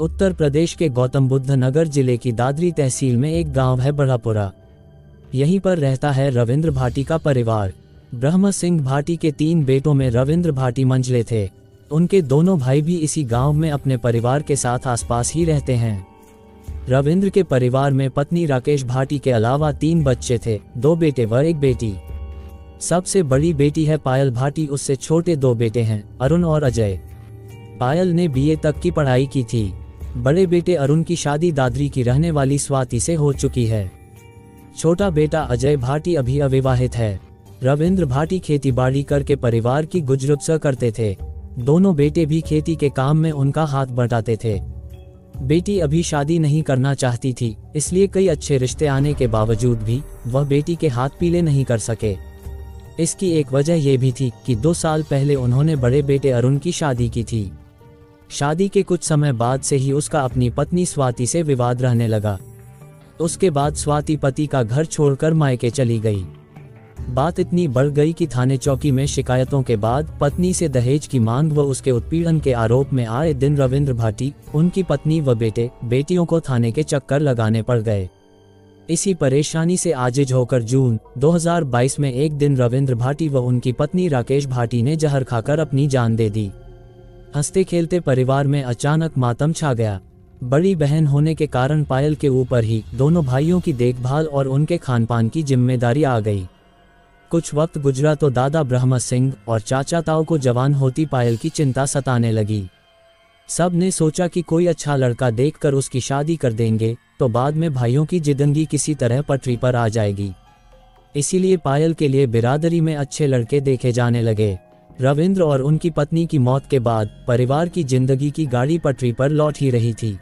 उत्तर प्रदेश के गौतम बुद्ध नगर ज़िले की दादरी तहसील में एक गाँव है बड़ापुरा। यहीं पर रहता है रविंद्र भाटी का परिवार। ब्रह्म सिंह भाटी के तीन बेटों में रविंद्र भाटी मंझले थे। उनके दोनों भाई भी इसी गाँव में अपने परिवार के साथ आसपास ही रहते हैं। रविंद्र के परिवार में पत्नी राकेश भाटी के अलावा तीन बच्चे थे, दो बेटे व एक बेटी। सबसे बड़ी बेटी है पायल भाटी, उससे छोटे दो बेटे हैं, अरुण और अजय। पायल ने बीए तक की पढ़ाई की थी। बड़े बेटे अरुण की शादी दादरी की रहने वाली स्वाति से हो चुकी है। छोटा बेटा अजय भाटी अभी अविवाहित है। रविंद्र भाटी खेती बाड़ी करके परिवार की गुजरुत्सा करते थे। दोनों बेटे भी खेती के काम में उनका हाथ बटाते थे। बेटी अभी शादी नहीं करना चाहती थी, इसलिए कई अच्छे रिश्ते आने के बावजूद भी वह बेटी के हाथ पीले नहीं कर सके। इसकी एक वजह यह भी थी कि दो साल पहले उन्होंने बड़े बेटे अरुण की शादी की थी। शादी के कुछ समय बाद से ही उसका अपनी पत्नी स्वाति से विवाद रहने लगा। उसके बाद स्वाति पति का घर छोड़कर मायके चली गई। बात इतनी बढ़ गई कि थाने चौकी में शिकायतों के बाद पत्नी से दहेज की मांग व उसके उत्पीड़न के आरोप में आए दिन रविंद्र भाटी, उनकी पत्नी व बेटे, बेटियों को थाने के चक्कर लगाने पड़ गए। इसी परेशानी से आजिज होकर जून 2022 में एक दिन रविंद्र भाटी व उनकी पत्नी राकेश भाटी ने जहर खाकर अपनी जान दे दी। हँसते खेलते परिवार में अचानक मातम छा गया। बड़ी बहन होने के कारण पायल के ऊपर ही दोनों भाइयों की देखभाल और उनके खान पान की ज़िम्मेदारी आ गई। कुछ वक्त गुजरा तो दादा ब्रह्म सिंह और चाचा ताऊ को जवान होती पायल की चिंता सताने लगी। सबने सोचा कि कोई अच्छा लड़का देखकर उसकी शादी कर देंगे तो बाद में भाइयों की ज़िंदगी किसी तरह पटरी पर आ जाएगी। इसीलिए पायल के लिए बिरादरी में अच्छे लड़के देखे जाने लगे। रविंद्र और उनकी पत्नी की मौत के बाद परिवार की ज़िंदगी की गाड़ी पटरी पर लौट ही रही थी।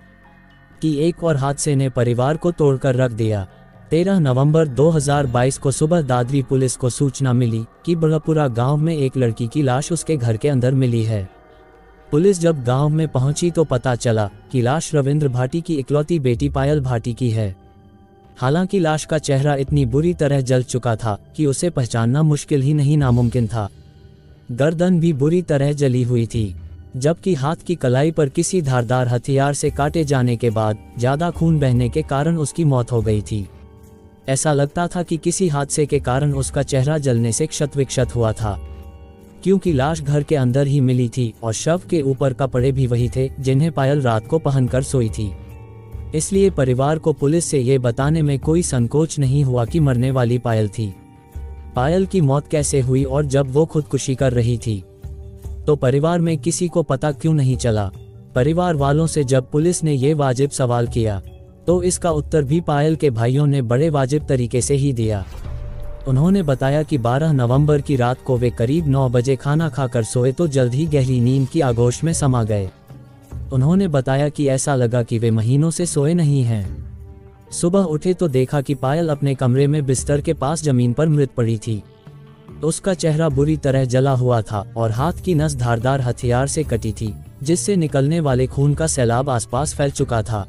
कि एक और हादसे ने परिवार को तोड़कर रख दिया। 13 नवंबर 2022 को सुबह दादरी पुलिस को सूचना मिली कि बड़ापुरा गाँव में एक लड़की की लाश उसके घर के अंदर मिली है। पुलिस जब गाँव में पहुँची तो पता चला कि लाश रविंद्र भाटी की इकलौती बेटी पायल भाटी की है। हालाँकि लाश का चेहरा इतनी बुरी तरह जल चुका था कि उसे पहचानना मुश्किल ही नहीं नामुमकिन था। गर्दन भी बुरी तरह जली हुई थी, जबकि हाथ की कलाई पर किसी धारदार हथियार से काटे जाने के बाद ज़्यादा खून बहने के कारण उसकी मौत हो गई थी। ऐसा लगता था कि किसी हादसे के कारण उसका चेहरा जलने से क्षत विक्षत हुआ था, क्योंकि लाश घर के अंदर ही मिली थी और शव के ऊपर कपड़े भी वही थे जिन्हें पायल रात को पहनकर सोई थी। इसलिए परिवार को पुलिस से ये बताने में कोई संकोच नहीं हुआ कि मरने वाली पायल थी। पायल की मौत कैसे हुई और जब वो खुदकुशी कर रही थी? तो परिवार में किसी को पता क्यों नहीं चला? परिवार वालों से जब पुलिस ने ये वाजिब सवाल किया तो इसका उत्तर भी पायल के भाइयों ने बड़े वाजिब तरीके से ही दिया। उन्होंने बताया कि 12 नवंबर की रात को वे करीब 9 बजे खाना खाकर सोए तो जल्द ही गहरी नींद की आगोश में समा गए। उन्होंने बताया कि ऐसा लगा कि वे महीनों से सोए नहीं हैं। सुबह उठे तो देखा कि पायल अपने कमरे में बिस्तर के पास ज़मीन पर मृत पड़ी थी। उसका चेहरा बुरी तरह जला हुआ था और हाथ की नस धारदार हथियार से कटी थी, जिससे निकलने वाले खून का सैलाब आसपास फैल चुका था।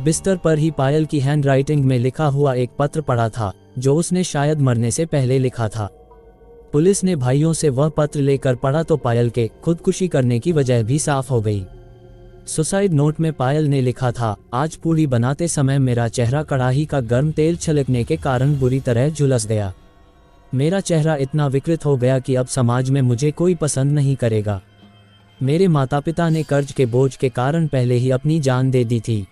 बिस्तर पर ही पायल की हैंडराइटिंग में लिखा हुआ एक पत्र पड़ा था, जो उसने शायद मरने से पहले लिखा था। पुलिस ने भाइयों से वह पत्र लेकर पढ़ा तो पायल के खुदकुशी करने की वजह भी साफ़ हो गई। सुसाइड नोट में पायल ने लिखा था, आज पूरी बनाते समय मेरा चेहरा कड़ाही का गर्म तेल छलकने के कारण बुरी तरह झुलस गया। मेरा चेहरा इतना विकृत हो गया कि अब समाज में मुझे कोई पसंद नहीं करेगा। मेरे माता पिता ने कर्ज के बोझ के कारण पहले ही अपनी जान दे दी थी।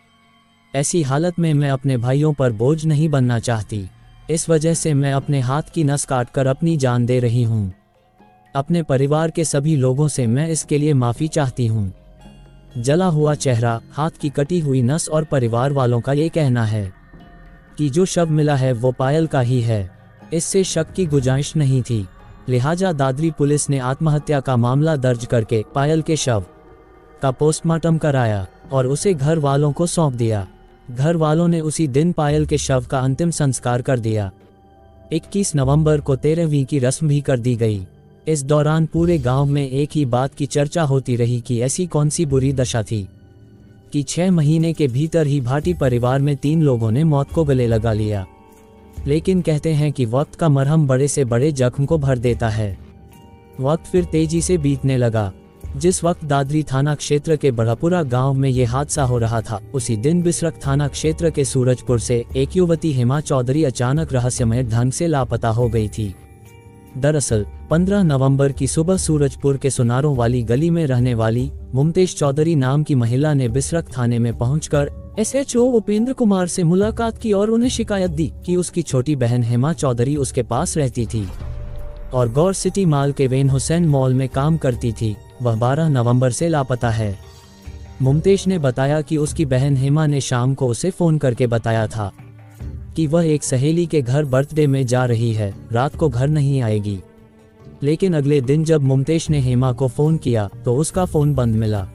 ऐसी हालत में मैं अपने भाइयों पर बोझ नहीं बनना चाहती। इस वजह से मैं अपने हाथ की नस काट कर अपनी जान दे रही हूँ। अपने परिवार के सभी लोगों से मैं इसके लिए माफ़ी चाहती हूँ। जला हुआ चेहरा, हाथ की कटी हुई नस और परिवार वालों का ये कहना है कि जो शव मिला है वो पायल का ही है। इससे शक की गुंजाइश नहीं थी। लिहाजा दादरी पुलिस ने आत्महत्या का मामला दर्ज करके पायल के शव का पोस्टमार्टम कराया और उसे घर वालों को सौंप दिया। घर वालों ने उसी दिन पायल के शव का अंतिम संस्कार कर दिया। 21 नवंबर को तेरहवीं की रस्म भी कर दी गई। इस दौरान पूरे गाँव में एक ही बात की चर्चा होती रही कि ऐसी कौन सी बुरी दशा थी? कि छह महीने के भीतर ही भाटी परिवार में तीन लोगों ने मौत को गले लगा लिया। लेकिन कहते हैं कि वक्त का मरहम बड़े से बड़े जख्म को भर देता है। वक्त फिर तेज़ी से बीतने लगा। जिस वक्त दादरी थाना क्षेत्र के बड़ापुरा गाँव में ये हादसा हो रहा था, उसी दिन बिसरक थाना क्षेत्र के सूरजपुर से एक युवती हेमा चौधरी अचानक रहस्यमय ढंग से लापता हो गई थी। दरअसल 15 नवंबर की सुबह सूरजपुर के सुनारों वाली गली में रहने वाली मुमतेश चौधरी नाम की महिला ने बिसरक थाने में पहुंचकर एसएचओ उपेंद्र कुमार से मुलाकात की और उन्हें शिकायत दी कि उसकी छोटी बहन हेमा चौधरी उसके पास रहती थी और गौर सिटी माल के वेन हुसैन मॉल में काम करती थी। वह 12 नवंबर से लापता है। मुमतेश ने बताया कि उसकी बहन हेमा ने शाम को उसे फ़ोन करके बताया था। कि वह एक सहेली के घर बर्थडे में जा रही है, रात को घर नहीं आएगी। लेकिन अगले दिन जब मुमतेश ने हेमा को फ़ोन किया तो उसका फ़ोन बंद मिला।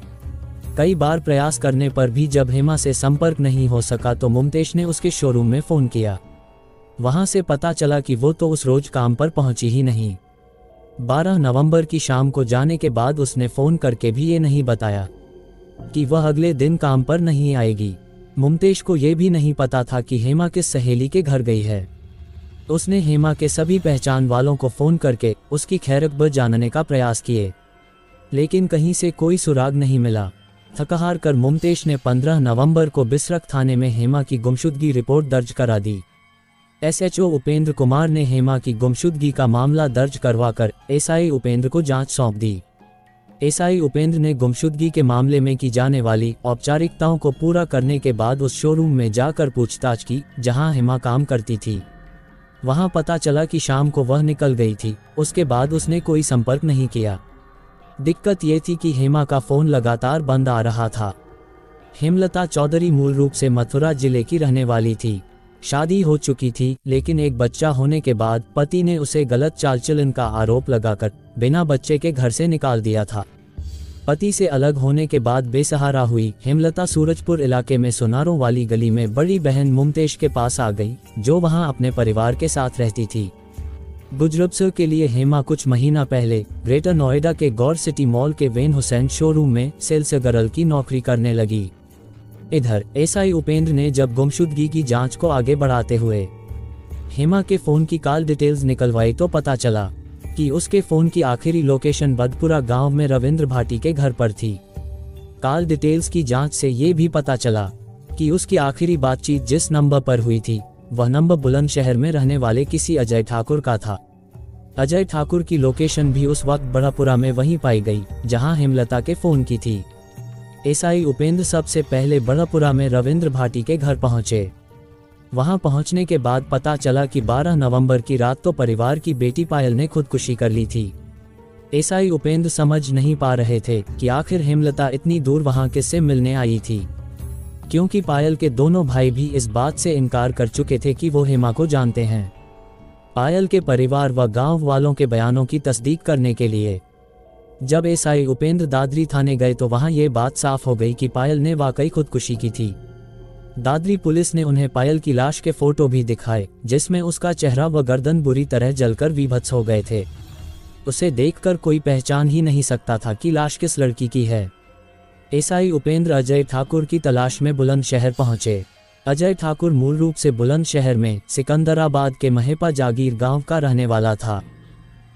कई बार प्रयास करने पर भी जब हेमा से संपर्क नहीं हो सका तो मुमतेश ने उसके शोरूम में फ़ोन किया। वहाँ से पता चला कि वो तो उस रोज काम पर पहुँची ही नहीं। 12 नवंबर की शाम को जाने के बाद उसने फ़ोन करके भी ये नहीं बताया कि वह अगले दिन काम पर नहीं आएगी। मुमतेश को यह भी नहीं पता था कि हेमा किस सहेली के घर गई है। उसने हेमा के सभी पहचान वालों को फ़ोन करके उसकी खैरकब जानने का प्रयास किए। लेकिन कहीं से कोई सुराग नहीं मिला। थकहार कर मुमतेश ने 15 नवंबर को बिसरक थाने में हेमा की गुमशुदगी रिपोर्ट दर्ज करा दी। एसएचओ उपेंद्र कुमार ने हेमा की गुमशुदगी का मामला दर्ज करवाकर एसआई उपेंद्र को जाँच सौंप दी। एसआई उपेंद्र ने गुमशुदगी के मामले में की जाने वाली औपचारिकताओं को पूरा करने के बाद उस शोरूम में जाकर पूछताछ की, जहाँ हेमा काम करती थी। वहाँ पता चला कि शाम को वह निकल गई थी, उसके बाद उसने कोई संपर्क नहीं किया। दिक्कत ये थी कि हेमा का फ़ोन लगातार बंद आ रहा था। हेमलता चौधरी मूल रूप से मथुरा ज़िले की रहने वाली थी। शादी हो चुकी थी, लेकिन एक बच्चा होने के बाद पति ने उसे गलत चाल चलन का आरोप लगाकर बिना बच्चे के घर से निकाल दिया था। पति से अलग होने के बाद बेसहारा हुई हेमलता सूरजपुर इलाके में सुनारों वाली गली में बड़ी बहन मुमतेश के पास आ गई, जो वहाँ अपने परिवार के साथ रहती थी। गुजरबसर के लिए हेमा कुछ महीना पहले ग्रेटर नोएडा के गौर सिटी मॉल के वेन हुसैन शोरूम में सेल्स गर्ल की नौकरी करने लगी। इधर, एसआई उपेंद्र ने जब गुमशुदगी की जाँच को आगे बढ़ाते हुए हेमा के फ़ोन की कॉल डिटेल्स निकलवाई तो पता चला कि उसके फ़ोन की आखिरी लोकेशन बदपुरा गाँव में रविंद्र भाटी के घर पर थी। कॉल डिटेल्स की जाँच से ये भी पता चला कि उसकी आखिरी बातचीत जिस नंबर पर हुई थी, वह नंबर बुलंदशहर में रहने वाले किसी अजय ठाकुर का था। अजय ठाकुर की लोकेशन भी उस वक्त बड़ापुरा में वहीं पाई गई, जहाँ हेमलता के फ़ोन की थी। एसआई उपेंद्र सबसे पहले बड़ापुरा में रविंद्र भाटी के घर पहुँचे। वहाँ पहुँचने के बाद पता चला कि 12 नवंबर की रात तो परिवार की बेटी पायल ने खुदकुशी कर ली थी। एसआई उपेंद्र समझ नहीं पा रहे थे कि आखिर हेमलता इतनी दूर वहाँ किससे मिलने आई थी। क्योंकि पायल के दोनों भाई भी इस बात से इनकार कर चुके थे कि वो हेमा को जानते हैं। पायल के परिवार व गाँव वालों के बयानों की तस्दीक करने के लिए जब एसआई उपेंद्र दादरी थाने गए तो वहाँ ये बात साफ़ हो गई कि पायल ने वाकई खुदकुशी की थी। दादरी पुलिस ने उन्हें पायल की लाश के फ़ोटो भी दिखाए, जिसमें उसका चेहरा व गर्दन बुरी तरह जलकर विभत्स हो गए थे। उसे देखकर कोई पहचान ही नहीं सकता था कि लाश किस लड़की की है। एसआई उपेंद्र अजय ठाकुर की तलाश में बुलंदशहर पहुँचे। अजय ठाकुर मूल रूप से बुलंदशहर में, सिकंदराबाद के महेपा जागीर गाँव का रहने वाला था।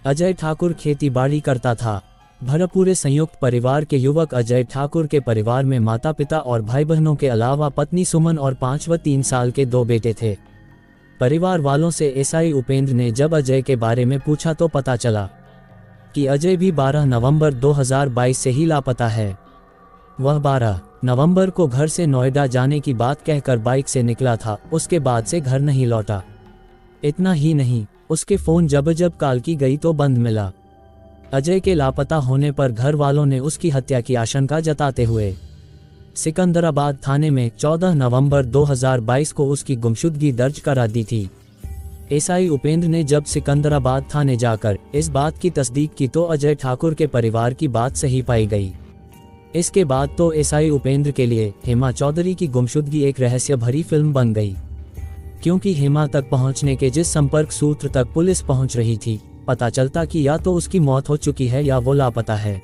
अजय ठाकुर खेती बाड़ी करता था। भरपूरे संयुक्त परिवार के युवक अजय ठाकुर के परिवार में माता पिता और भाई बहनों के अलावा पत्नी सुमन और पाँच व तीन साल के दो बेटे थे। परिवार वालों से एसआई उपेंद्र ने जब अजय के बारे में पूछा तो पता चला कि अजय भी 12 नवंबर 2022 से ही लापता है। वह 12 नवंबर को घर से नोएडा जाने की बात कहकर बाइक से निकला था, उसके बाद से घर नहीं लौटा। इतना ही नहीं, उसके फ़ोन जब जब कॉल की गई तो बंद मिला। अजय के लापता होने पर घर वालों ने उसकी हत्या की आशंका जताते हुए सिकंदराबाद थाने में 14 नवंबर 2022 को उसकी गुमशुदगी दर्ज करा दी थी। एसआई उपेंद्र ने जब सिकंदराबाद थाने जाकर इस बात की तस्दीक की तो अजय ठाकुर के परिवार की बात सही पाई गई। इसके बाद तो एसआई उपेंद्र के लिए हेमा चौधरी की गुमशुदगी एक रहस्य भरी फ़िल्म बन गई, क्योंकि हेमा तक पहुँचने के जिस संपर्क सूत्र तक पुलिस पहुँच रही थी पता चलता कि या तो उसकी मौत हो चुकी है या वो लापता है।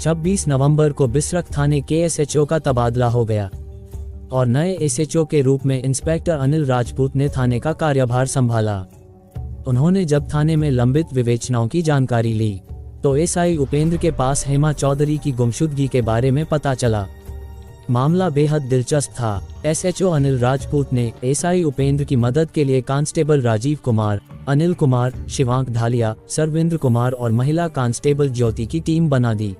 26 नवंबर को बिसरक थाने के एसएचओ का तबादला हो गया और नए एसएचओ के रूप में इंस्पेक्टर अनिल राजपूत ने थाने का कार्यभार संभाला। उन्होंने जब थाने में लंबित विवेचनाओं की जानकारी ली तो एसआई उपेंद्र के पास हेमा चौधरी की गुमशुदगी के बारे में पता चला। मामला बेहद दिलचस्प था। एसएचओ अनिल राजपूत ने एसआई उपेंद्र की मदद के लिए कांस्टेबल राजीव कुमार, अनिल कुमार, शिवांक धालिया, सरविंद्र कुमार और महिला कांस्टेबल ज्योति की टीम बना दी।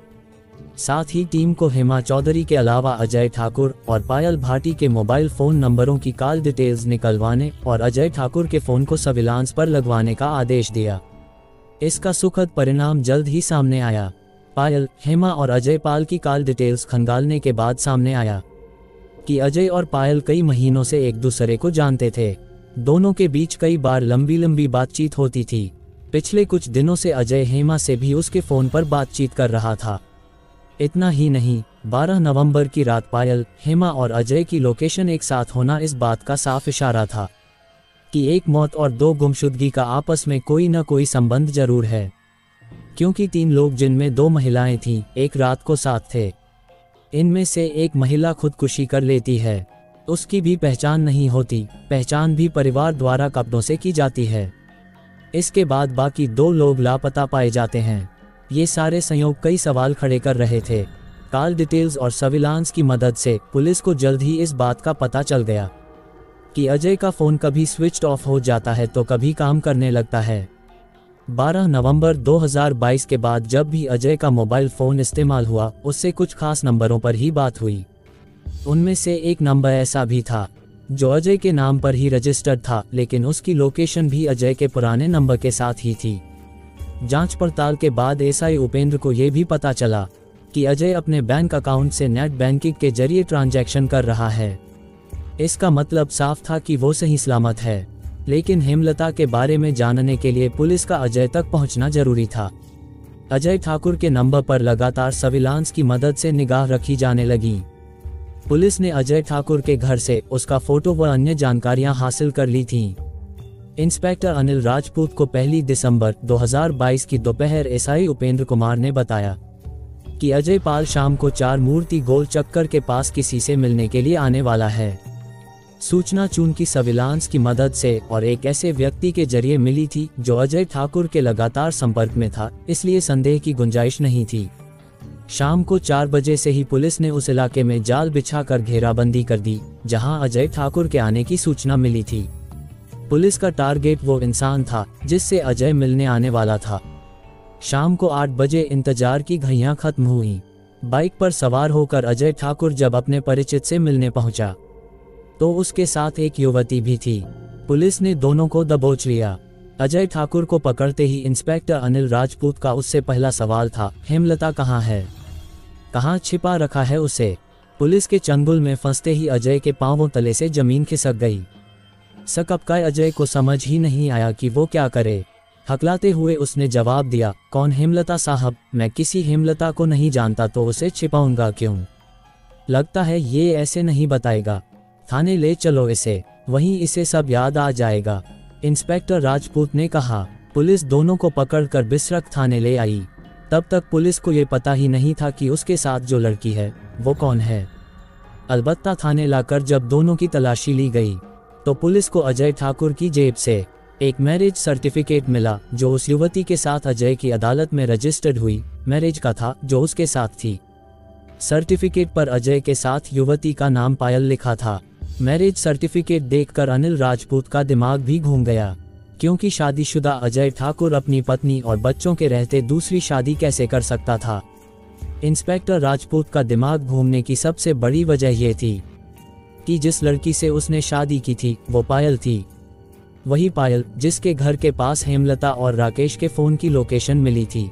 साथ ही टीम को हेमा चौधरी के अलावा अजय ठाकुर और पायल भाटी के मोबाइल फ़ोन नंबरों की कॉल डिटेल्स निकलवाने और अजय ठाकुर के फ़ोन को सर्विलांस पर लगवाने का आदेश दिया। इसका सुखद परिणाम जल्द ही सामने आया। पायल, हेमा और अजय पाल की कॉल डिटेल्स खंगालने के बाद सामने आया कि अजय और पायल कई महीनों से एक दूसरे को जानते थे। दोनों के बीच कई बार लंबी लंबी बातचीत होती थी। पिछले कुछ दिनों से अजय हेमा से भी उसके फ़ोन पर बातचीत कर रहा था। इतना ही नहीं 12 नवंबर की रात पायल, हेमा और अजय की लोकेशन एक साथ होना इस बात का साफ़ इशारा था कि एक मौत और दो गुमशुदगी का आपस में कोई न कोई संबंध ज़रूर है। क्योंकि तीन लोग जिनमें दो महिलाएँ थीं, एक रात को साथ थे। इनमें से एक महिला खुदकुशी कर लेती है। उसकी भी पहचान नहीं होती, पहचान भी परिवार द्वारा कपड़ों से की जाती है। इसके बाद बाकी दो लोग लापता पाए जाते हैं। ये सारे संयोग कई सवाल खड़े कर रहे थे। कॉल डिटेल्स और सर्विलांस की मदद से पुलिस को जल्द ही इस बात का पता चल गया। कि अजय का फ़ोन कभी स्विच ऑफ़ हो जाता है तो कभी काम करने लगता है। 12 नवंबर 2022 के बाद जब भी अजय का मोबाइल फ़ोन इस्तेमाल हुआ, उससे कुछ खास नंबरों पर ही बात हुई। उनमें से एक नंबर ऐसा भी था, जो अजय के नाम पर ही रजिस्टर्ड था, लेकिन उसकी लोकेशन भी अजय के पुराने नंबर के साथ ही थी। जाँच पड़ताल के बाद एसआई उपेंद्र को यह भी पता चला कि अजय अपने बैंक अकाउंट से नेट बैंकिंग के ज़रिए ट्रांजैक्शन कर रहा है। इसका मतलब साफ़ था कि वो सही सलामत है। लेकिन हेमलता के बारे में जानने के लिए पुलिस का अजय तक पहुँचना ज़रूरी था। अजय ठाकुर के नंबर पर लगातार सर्विलांस की मदद से निगाह रखी जाने लगी। पुलिस ने अजय ठाकुर के घर से उसका फ़ोटो व अन्य जानकारियाँ हासिल कर ली थीं। इंस्पेक्टर अनिल राजपूत को पहली दिसंबर 2022 की दोपहर एसआई उपेंद्र कुमार ने बताया कि अजय पाल शाम को चार मूर्ति गोल चक्कर के पास किसी से मिलने के लिए आने वाला है। सूचना चून की सर्विलांस की मदद से और एक ऐसे व्यक्ति के ज़रिए मिली थी जो अजय ठाकुर के लगातार संपर्क में था, इसलिए संदेह की गुंजाइश नहीं थी। शाम को चार बजे से ही पुलिस ने उस इलाके में जाल बिछा कर घेराबंदी कर दी, जहाँ अजय ठाकुर के आने की सूचना मिली थी। पुलिस का टारगेट वो इंसान था, जिससे अजय मिलने आने वाला था। शाम को आठ बजे इंतज़ार की घड़ियाँ खत्म हुई। बाइक पर सवार होकर अजय ठाकुर जब अपने परिचित से मिलने पहुँचा तो उसके साथ एक युवती भी थी। पुलिस ने दोनों को दबोच लिया। अजय ठाकुर को पकड़ते ही इंस्पेक्टर अनिल राजपूत का उससे पहला सवाल था, हेमलता कहाँ है? कहाँ छिपा रखा है उसे? पुलिस के चंगुल में फंसते ही अजय के पांवों तले से ज़मीन खिसक गई। सकपका अजय को समझ ही नहीं आया कि वो क्या करे। हकलाते हुए उसने जवाब दिया, कौन हेमलता साहब? मैं किसी हेमलता को नहीं जानता तो उसे छिपाऊँगा क्यों? लगता है ये ऐसे नहीं बताएगा। थाने ले चलो इसे, वहीं इसे सब याद आ जाएगा। इंस्पेक्टर राजपूत ने कहा, पुलिस दोनों को पकड़कर बिसरक थाने ले आई। तब तक पुलिस को ये पता ही नहीं था कि उसके साथ जो लड़की है, वो कौन है। अलबत्ता थाने लाकर जब दोनों की तलाशी ली गई तो पुलिस को अजय ठाकुर की जेब से एक मैरिज सर्टिफिकेट मिला, जो उस युवती के साथ अजय की अदालत में रजिस्टर्ड हुई, मैरिज का था, जो उसके साथ थी। सर्टिफिकेट पर अजय के साथ युवती का नाम पायल लिखा था। मैरिज सर्टिफिकेट देखकर अनिल राजपूत का दिमाग भी घूम गया। क्योंकि शादीशुदा अजय ठाकुर अपनी पत्नी और बच्चों के रहते दूसरी शादी कैसे कर सकता था? इंस्पेक्टर राजपूत का दिमाग घूमने की सबसे बड़ी वजह यह थी कि जिस लड़की से उसने शादी की थी, वो पायल थी। वही पायल, जिसके घर के पास हेमलता और राकेश के फ़ोन की लोकेशन मिली थी।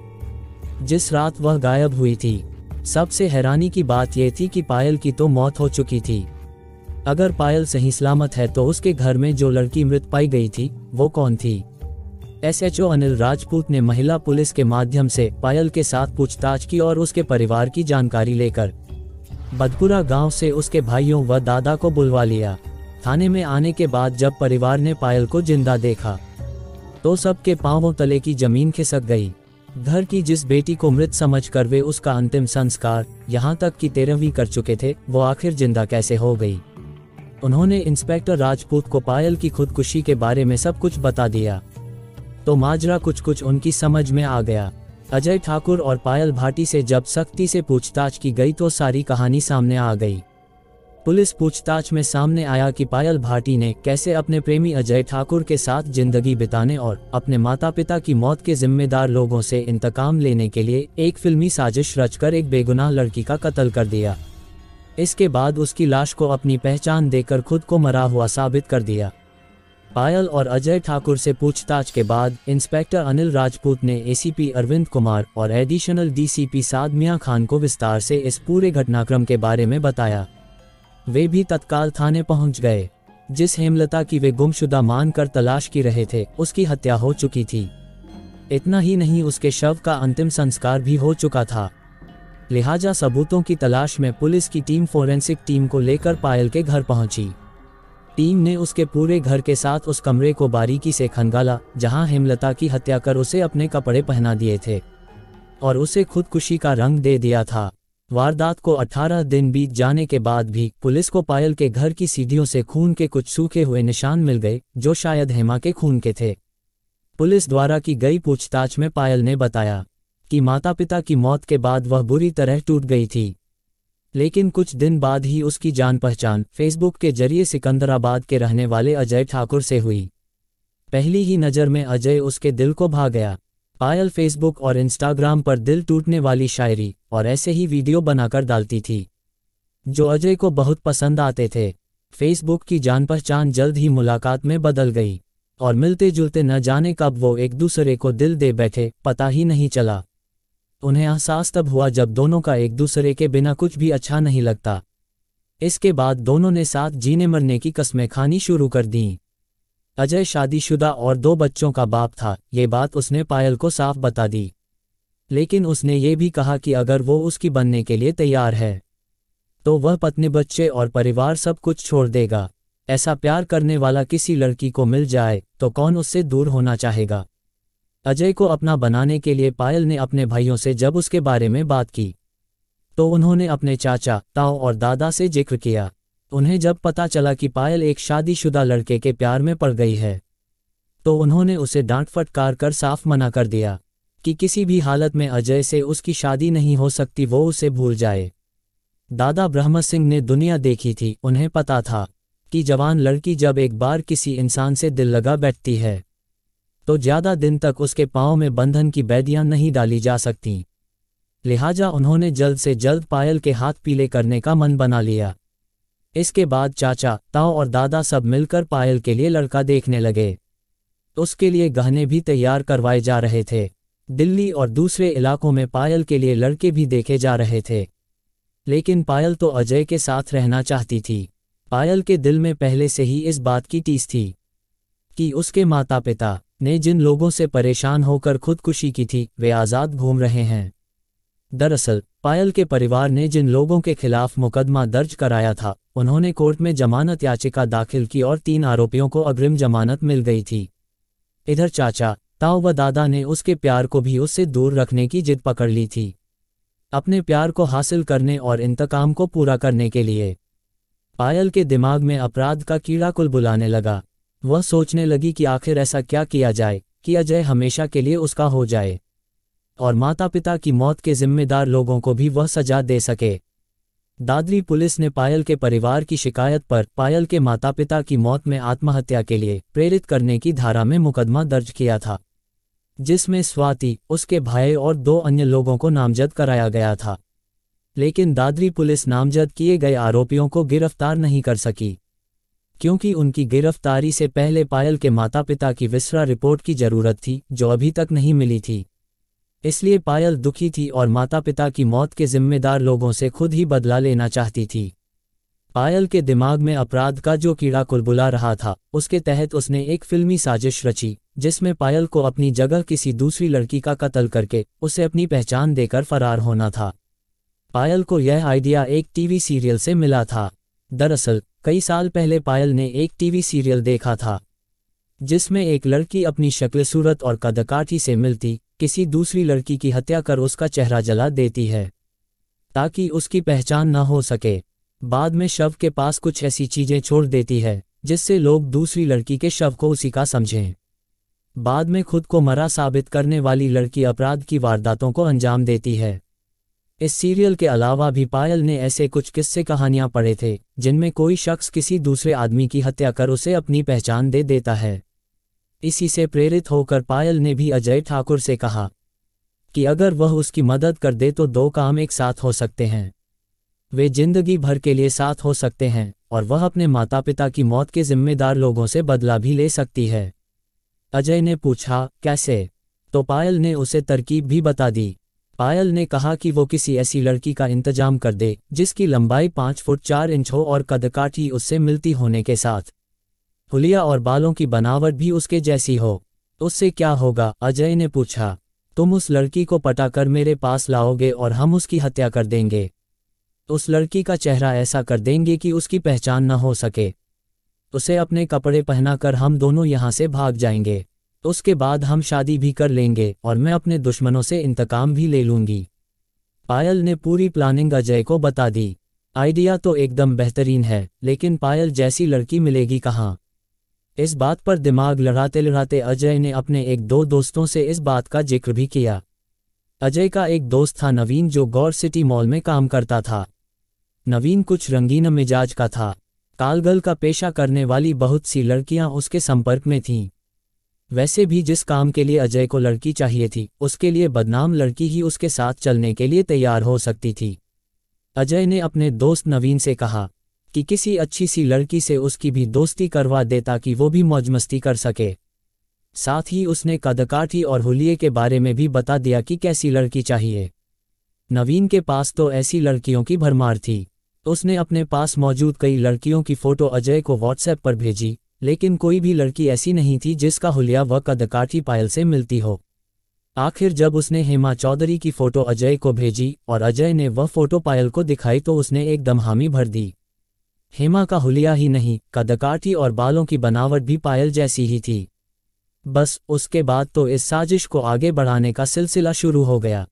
जिस रात वह गायब हुई थी, सबसे हैरानी की बात यह थी कि पायल की तो मौत हो चुकी थी। अगर पायल सही सलामत है तो उसके घर में जो लड़की मृत पाई गई थी, वो कौन थी? एसएचओ अनिल राजपूत ने महिला पुलिस के माध्यम से पायल के साथ पूछताछ की और उसके परिवार की जानकारी लेकर बदपुरा गाँव से उसके भाइयों व दादा को बुलवा लिया। थाने में आने के बाद जब परिवार ने पायल को ज़िंदा देखा तो सबके पांवों तले की ज़मीन खिसक गई। घर की जिस बेटी को मृत समझ कर वे उसका अंतिम संस्कार यहाँ तक कि तेरहवीं कर चुके थे, वो आखिर ज़िंदा कैसे हो गई? उन्होंने इंस्पेक्टर राजपूत को पायल की खुदकुशी के बारे में सब कुछ बता दिया। तो माजरा कुछ कुछ उनकी समझ में आ गया। अजय ठाकुर और पायल भाटी से जब सख्ती से पूछताछ की गई तो सारी कहानी सामने आ गई। पुलिस पूछताछ में सामने आया कि पायल भाटी ने कैसे अपने प्रेमी अजय ठाकुर के साथ ज़िंदगी बिताने और अपने माता पिता की मौत के जिम्मेदार लोगों से इंतकाम लेने के लिए एक फिल्मी साजिश रचकर एक बेगुनाह लड़की का कत्ल कर दिया। इसके बाद उसकी लाश को अपनी पहचान देकर खुद को मरा हुआ साबित कर दिया। पायल और अजय ठाकुर से पूछताछ के बाद, इंस्पेक्टर अनिल राजपूत ने एसीपी अरविंद कुमार और एडिशनल डीसीपी साद खान को विस्तार से इस पूरे घटनाक्रम के बारे में बताया। वे भी तत्काल थाने पहुँच गए, जिस हेमलता की वे गुमशुदा मानकर तलाश की रहे थे, उसकी हत्या हो चुकी थी। इतना ही नहीं, उसके शव का अंतिम संस्कार भी हो चुका था। लिहाजा सबूतों की तलाश में पुलिस की टीम फोरेंसिक टीम को लेकर पायल के घर पहुँची। टीम ने उसके पूरे घर के साथ उस कमरे को बारीकी से खंगाला, जहाँ हेमलता की हत्या कर उसे अपने कपड़े पहना दिए थे। और उसे खुदकुशी का रंग दे दिया था। वारदात को 18 दिन बीत जाने के बाद भी पुलिस को पायल के घर की सीढ़ियों से खून के कुछ सूखे हुए निशान मिल गए, जो शायद हेमा के खून के थे। पुलिस द्वारा की गई पूछताछ में पायल ने बताया। कि माता पिता की मौत के बाद वह बुरी तरह टूट गई थी। लेकिन कुछ दिन बाद ही उसकी जान पहचान फेसबुक के ज़रिए सिकंदराबाद के रहने वाले अजय ठाकुर से हुई। पहली ही नज़र में अजय उसके दिल को भा गया। पायल फेसबुक और इंस्टाग्राम पर दिल टूटने वाली शायरी और ऐसे ही वीडियो बनाकर डालती थी, जो अजय को बहुत पसंद आते थे। फेसबुक की जान पहचान जल्द ही मुलाकात में बदल गई और मिलते जुलते न जाने कब वो एक दूसरे को दिल दे बैठे, पता ही नहीं चला। उन्हें एहसास तब हुआ जब दोनों का एक दूसरे के बिना कुछ भी अच्छा नहीं लगता। इसके बाद दोनों ने साथ जीने मरने की कस्में खानी शुरू कर दीं। अजय शादीशुदा और दो बच्चों का बाप था, ये बात उसने पायल को साफ़ बता दी। लेकिन उसने ये भी कहा कि अगर वो उसकी बनने के लिए तैयार है तो वह पत्नी, बच्चे और परिवार सब कुछ छोड़ देगा। ऐसा प्यार करने वाला किसी लड़की को मिल जाए तो कौन उससे दूर होना चाहेगा? अजय को अपना बनाने के लिए पायल ने अपने भाइयों से जब उसके बारे में बात की तो उन्होंने अपने चाचा ताओ और दादा से ज़िक्र किया। उन्हें जब पता चला कि पायल एक शादीशुदा लड़के के प्यार में पड़ गई है तो उन्होंने उसे डांट फटकार कर साफ़ मना कर दिया, कि किसी भी हालत में अजय से उसकी शादी नहीं हो सकती, वो उसे भूल जाए। दादा ब्रह्म सिंह ने दुनिया देखी थी, उन्हें पता था, कि जवान लड़की जब एक बार किसी इंसान से दिल लगा बैठती है तो ज़्यादा दिन तक उसके पाँव में बंधन की बैदियाँ नहीं डाली जा सकती। लिहाजा उन्होंने जल्द से जल्द पायल के हाथ पीले करने का मन बना लिया। इसके बाद चाचा, ताऊ और दादा सब मिलकर पायल के लिए लड़का देखने लगे। उसके लिए गहने भी तैयार करवाए जा रहे थे। दिल्ली और दूसरे इलाकों में पायल के लिए लड़के भी देखे जा रहे थे। लेकिन पायल तो अजय के साथ रहना चाहती थी। पायल के दिल में पहले से ही इस बात की टीस थी कि उसके माता पिता ने जिन लोगों से परेशान होकर खुदकुशी की थी, वे आज़ाद घूम रहे हैं। दरअसल, पायल के परिवार ने जिन लोगों के खिलाफ मुकदमा दर्ज कराया था, उन्होंने कोर्ट में जमानत याचिका दाखिल की और तीन आरोपियों को अग्रिम जमानत मिल गई थी। इधर चाचा, ताऊ व दादा ने उसके प्यार को भी उससे दूर रखने की जिद पकड़ ली थी। अपने प्यार को हासिल करने और इंतकाम को पूरा करने के लिए, पायल के दिमाग में अपराध का कीड़ा कुल बुलाने लगा। वह सोचने लगी कि आखिर ऐसा क्या किया जाए, कि अजय हमेशा के लिए उसका हो जाए। और माता पिता की मौत के जिम्मेदार लोगों को भी वह सजा दे सके। दादरी पुलिस ने पायल के परिवार की शिकायत पर पायल के माता पिता की मौत में आत्महत्या के लिए प्रेरित करने की धारा में मुकदमा दर्ज किया था, जिसमें स्वाति, उसके भाई और दो अन्य लोगों को नामजद कराया गया था। लेकिन दादरी पुलिस नामजद किए गए आरोपियों को गिरफ़्तार नहीं कर सकी। क्योंकि उनकी गिरफ्तारी से पहले पायल के माता पिता की विसरा रिपोर्ट की ज़रूरत थी, जो अभी तक नहीं मिली थी। इसलिए पायल दुखी थी और माता पिता की मौत के जिम्मेदार लोगों से खुद ही बदला लेना चाहती थी। पायल के दिमाग में अपराध का जो कीड़ा कुलबुला रहा था, उसके तहत उसने एक फिल्मी साजिश रची, जिसमें पायल को अपनी जगह किसी दूसरी लड़की का कत्ल करके, उसे अपनी पहचान देकर फरार होना था। पायल को यह आइडिया एक टीवी सीरियल से मिला था। दरअसल कई साल पहले पायल ने एक टीवी सीरियल देखा था, जिसमें एक लड़की अपनी शक्ल, सूरत और कदकाठी से मिलती, किसी दूसरी लड़की की हत्या कर उसका चेहरा जला देती है, ताकि उसकी पहचान न हो सके। बाद में शव के पास कुछ ऐसी चीज़ें छोड़ देती है, जिससे लोग दूसरी लड़की के शव को उसी का समझें। बाद में खुद को मरा साबित करने वाली लड़की अपराध की वारदातों को अंजाम देती है। इस सीरियल के अलावा भी पायल ने ऐसे कुछ किस्से कहानियाँ पढ़े थे, जिनमें कोई शख्स किसी दूसरे आदमी की हत्या कर उसे अपनी पहचान दे देता है। इसी से प्रेरित होकर पायल ने भी अजय ठाकुर से कहा कि अगर वह उसकी मदद कर दे तो दो काम एक साथ हो सकते हैं। वे ज़िंदगी भर के लिए साथ हो सकते हैं और वह अपने माता पिता की मौत के जिम्मेदार लोगों से बदला भी ले सकती है। अजय ने पूछा, कैसे? तो पायल ने उसे तरकीब भी बता दी पायल ने कहा कि वो किसी ऐसी लड़की का इंतज़ाम कर दे, जिसकी लंबाई पाँच फुट चार इंच हो और कदकाठी उससे मिलती होने के साथ। हुलिया और बालों की बनावट भी उसके जैसी हो। उससे क्या होगा? अजय ने पूछा। तुम उस लड़की को पटाकर मेरे पास लाओगे और हम उसकी हत्या कर देंगे। उस लड़की का चेहरा ऐसा कर देंगे कि उसकी पहचान न हो सके। उसे अपने कपड़े पहनाकर हम दोनों यहाँ से भाग जाएँगे। उसके बाद हम शादी भी कर लेंगे और मैं अपने दुश्मनों से इंतकाम भी ले लूँगी। पायल ने पूरी प्लानिंग अजय को बता दी। आइडिया तो एकदम बेहतरीन है, लेकिन पायल जैसी लड़की मिलेगी कहाँ? इस बात पर दिमाग लड़ाते लड़ाते अजय ने अपने एक दो दोस्तों से इस बात का ज़िक्र भी किया। अजय का एक दोस्त था नवीन जो गौर सिटी मॉल में काम करता था। नवीन कुछ रंगीन मिजाज का था। कालगल का पेशा करने वाली बहुत सी लड़कियाँ उसके संपर्क में थीं। वैसे भी जिस काम के लिए अजय को लड़की चाहिए थी, उसके लिए बदनाम लड़की ही उसके साथ चलने के लिए तैयार हो सकती थी। अजय ने अपने दोस्त नवीन से कहा कि किसी अच्छी सी लड़की से उसकी भी दोस्ती करवा दे ताकि वो भी मौज मस्ती कर सके। साथ ही उसने कदकाठी और हुलिये के बारे में भी बता दिया कि कैसी लड़की चाहिए। नवीन के पास तो ऐसी लड़कियों की भरमार थी। उसने अपने पास मौजूद कई लड़कियों की फ़ोटो अजय को व्हाट्सएप पर भेजी। लेकिन कोई भी लड़की ऐसी नहीं थी जिसका हुलिया व कदकाठी पायल से मिलती हो। आखिर जब उसने हेमा चौधरी की फ़ोटो अजय को भेजी और अजय ने वह फ़ोटो पायल को दिखाई तो उसने एकदम हामी भर दी। हेमा का हुलिया ही नहीं कदकाठी और बालों की बनावट भी पायल जैसी ही थी। बस उसके बाद तो इस साजिश को आगे बढ़ाने का सिलसिला शुरू हो गया।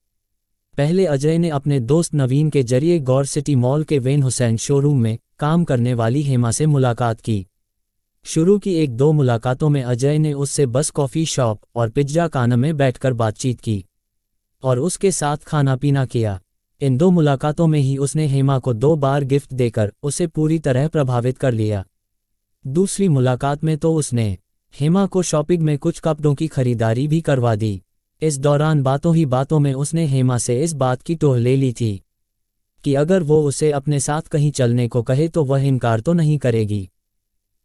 पहले अजय ने अपने दोस्त नवीन के ज़रिए गौर सिटी मॉल के वेन हुसैन शोरूम में काम करने वाली हेमा से मुलाकात की। शुरू की एक दो मुलाकातों में अजय ने उससे बस कॉफ़ी शॉप और पिज्जा काना में बैठकर बातचीत की और उसके साथ खाना पीना किया। इन दो मुलाकातों में ही उसने हेमा को दो बार गिफ्ट देकर उसे पूरी तरह प्रभावित कर लिया। दूसरी मुलाकात में तो उसने हेमा को शॉपिंग में कुछ कपड़ों की खरीदारी भी करवा दी। इस दौरान बातों ही बातों में उसने हेमा से इस बात की टोह ले ली थी कि अगर वो उसे अपने साथ कहीं चलने को कहे तो वह इनकार तो नहीं करेगी।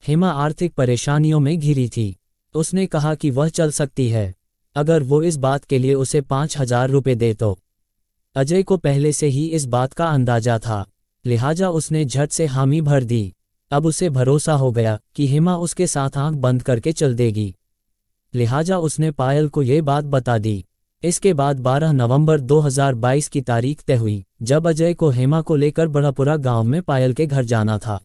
हेमा आर्थिक परेशानियों में घिरी थी। उसने कहा कि वह चल सकती है। अगर वो इस बात के लिए उसे पाँच हज़ार रुपये दे तो। अजय को पहले से ही इस बात का अंदाज़ा था। लिहाजा उसने झट से हामी भर दी। अब उसे भरोसा हो गया कि हेमा उसके साथ आँख बंद करके चल देगी। लिहाजा उसने पायल को ये बात बता दी। इसके बाद 12 नवंबर 2022 की तारीख तय हुई, जब अजय को हेमा को लेकर बड़ापुरा गाँव में पायल के घर जाना था।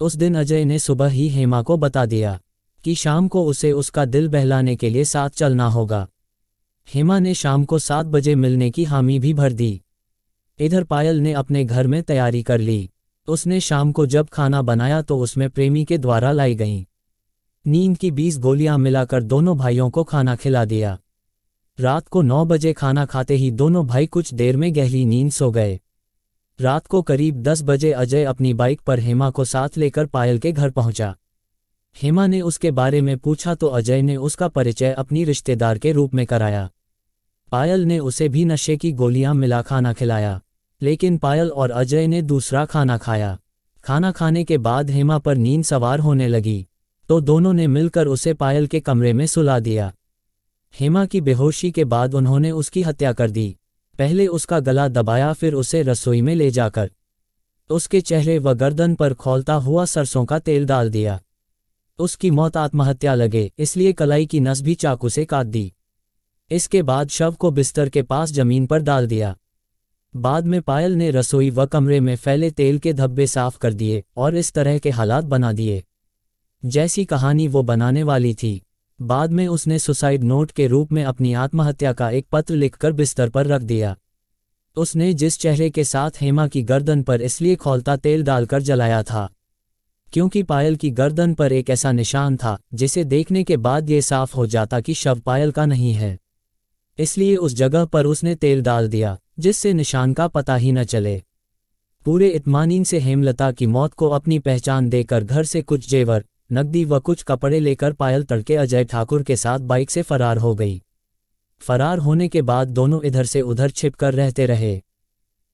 उस दिन अजय ने सुबह ही हेमा को बता दिया कि शाम को उसे उसका दिल बहलाने के लिए साथ चलना होगा। हेमा ने शाम को सात बजे मिलने की हामी भी भर दी। इधर पायल ने अपने घर में तैयारी कर ली। उसने शाम को जब खाना बनाया तो उसमें प्रेमी के द्वारा लाई गईं। नींद की बीस गोलियाँ मिलाकर दोनों भाइयों को खाना खिला दिया। रात को नौ बजे खाना खाते ही दोनों भाई कुछ देर में गहरी नींद सो गए। रात को करीब दस बजे अजय अपनी बाइक पर हेमा को साथ लेकर पायल के घर पहुँचा। हेमा ने उसके बारे में पूछा तो अजय ने उसका परिचय अपनी रिश्तेदार के रूप में कराया। पायल ने उसे भी नशे की गोलियाँ मिला खाना खिलाया, लेकिन पायल और अजय ने दूसरा खाना खाया। खाना खाने के बाद हेमा पर नींद सवार होने लगी तो दोनों ने मिलकर उसे पायल के कमरे में सुला दिया। हेमा की बेहोशी के बाद उन्होंने उसकी हत्या कर दी। पहले उसका गला दबाया फिर उसे रसोई में ले जाकर। उसके चेहरे व गर्दन पर खोलता हुआ सरसों का तेल डाल दिया। उसकी मौत आत्महत्या लगे, इसलिए कलाई की नस भी चाकू से काट दी। इसके बाद शव को बिस्तर के पास ज़मीन पर डाल दिया। बाद में पायल ने रसोई व कमरे में फैले तेल के धब्बे साफ़ कर दिए और इस तरह के हालात बना दिए। जैसी कहानी वो बनाने वाली थी। बाद में उसने सुसाइड नोट के रूप में अपनी आत्महत्या का एक पत्र लिखकर बिस्तर पर रख दिया। उसने जिस चेहरे के साथ हेमा की गर्दन पर इसलिए खोलता तेल डालकर जलाया था, क्योंकि पायल की गर्दन पर एक ऐसा निशान था, जिसे देखने के बाद ये साफ़ हो जाता कि शव पायल का नहीं है। इसलिए उस जगह पर उसने तेल डाल दिया, जिससे निशान का पता ही न चले। पूरे इतमानीन से हेमलता की मौत को अपनी पहचान देकर घर से कुछ जेवर नकदी व कुछ कपड़े लेकर पायल तड़के अजय ठाकुर के साथ बाइक से फरार हो गई। फरार होने के बाद दोनों इधर से उधर छिपकर रहते रहे।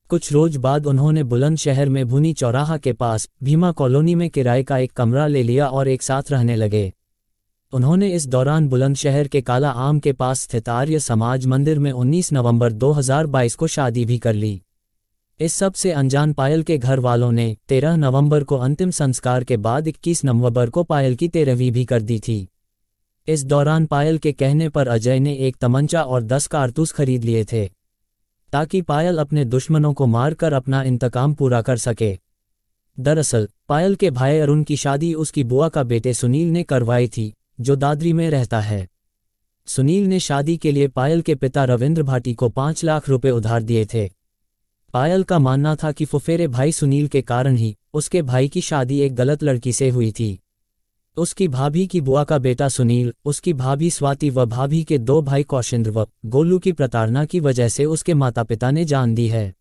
कुछ रोज बाद उन्होंने बुलंदशहर में भुनी चौराहा के पास भीमा कॉलोनी में किराए का एक कमरा ले लिया और एक साथ रहने लगे। उन्होंने इस दौरान बुलंदशहर के काला आम के पास स्थित आर्य समाज मंदिर में 19 नवंबर 2022 को शादी भी कर ली। इस सबसे अनजान पायल के घर वालों ने 13 नवंबर को अंतिम संस्कार के बाद 21 नवंबर को पायल की तेरहवीं भी कर दी थी। इस दौरान पायल के कहने पर अजय ने एक तमंचा और दस कारतूस खरीद लिए थे, ताकि पायल अपने दुश्मनों को मारकर अपना इंतकाम पूरा कर सके। दरअसल, पायल के भाई अरुण की शादी उसकी बुआ का बेटे सुनील ने करवाई थी, जो दादरी में रहता है। सुनील ने शादी के लिए पायल के पिता रविंद्र भाटी को पाँच लाख रुपए उधार दिए थे। पायल का मानना था कि फुफेरे भाई सुनील के कारण ही उसके भाई की शादी एक गलत लड़की से हुई थी। उसकी भाभी की बुआ का बेटा सुनील, उसकी भाभी स्वाति व भाभी के दो भाई कौशिंद्र व गोलू की प्रताड़ना की वजह से उसके माता पिता ने जान दी है।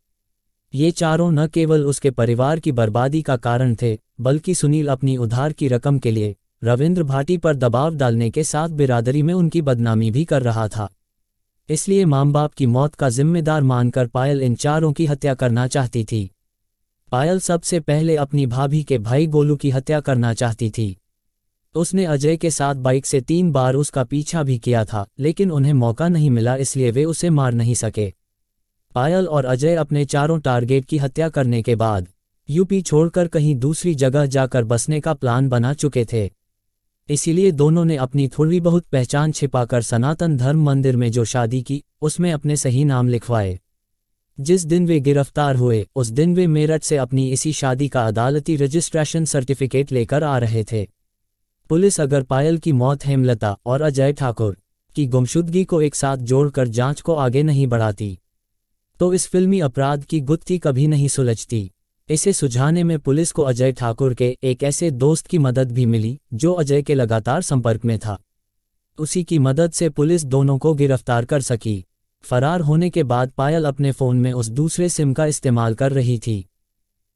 ये चारों न केवल उसके परिवार की बर्बादी का कारण थे, बल्कि सुनील अपनी उधार की रकम के लिए रविंद्र भाटी पर दबाव डालने के साथ बिरादरी में उनकी बदनामी भी कर रहा था। इसलिए माम बाप की मौत का जिम्मेदार मानकर पायल इन चारों की हत्या करना चाहती थी। पायल सबसे पहले अपनी भाभी के भाई गोलू की हत्या करना चाहती थी। उसने अजय के साथ बाइक से तीन बार उसका पीछा भी किया था, लेकिन उन्हें मौका नहीं मिला इसलिए वे उसे मार नहीं सके। पायल और अजय अपने चारों टारगेट की हत्या करने के बाद, यूपी छोड़कर कहीं दूसरी जगह जाकर बसने का प्लान बना चुके थे। इसीलिए दोनों ने अपनी थोड़ी बहुत पहचान छिपाकर सनातन धर्म मंदिर में जो शादी की, उसमें अपने सही नाम लिखवाए। जिस दिन वे गिरफ़्तार हुए, उस दिन वे मेरठ से अपनी इसी शादी का अदालती रजिस्ट्रेशन सर्टिफिकेट लेकर आ रहे थे। पुलिस अगर पायल की मौत, हेमलता और अजय ठाकुर की गुमशुदगी को एक साथ जोड़कर जाँच को आगे नहीं बढ़ाती। तो इस फिल्मी अपराध की गुत्थी कभी नहीं सुलझती। इसे सुझाने में पुलिस को अजय ठाकुर के एक ऐसे दोस्त की मदद भी मिली, जो अजय के लगातार संपर्क में था। उसी की मदद से पुलिस दोनों को गिरफ़्तार कर सकी। फरार होने के बाद पायल अपने फ़ोन में उस दूसरे सिम का इस्तेमाल कर रही थी,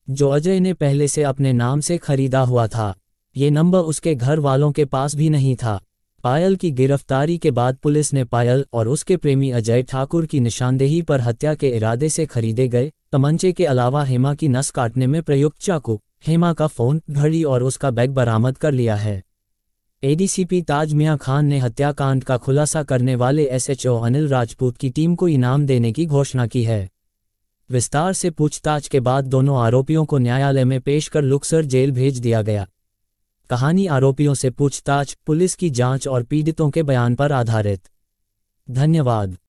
जो अजय ने पहले से अपने नाम से खरीदा हुआ था। ये नंबर उसके घर वालों के पास भी नहीं था। पायल की गिरफ्तारी के बाद पुलिस ने पायल और उसके प्रेमी अजय ठाकुर की निशानदेही पर हत्या के इरादे से खरीदे गए तमंचे के अलावा हेमा की नस काटने में प्रयुक्त चाकू, हेमा का फ़ोन, घड़ी और उसका बैग बरामद कर लिया है। एडीसीपी ताज मियाँ खान ने हत्याकांड का खुलासा करने वाले एसएचओ अनिल राजपूत की टीम को इनाम देने की घोषणा की है। विस्तार से पूछताछ के बाद दोनों आरोपियों को न्यायालय में पेश कर लुक्सर जेल भेज दिया गया। कहानी आरोपियों से पूछताछ, पुलिस की जाँच और पीड़ितों के बयान पर आधारित। धन्यवाद।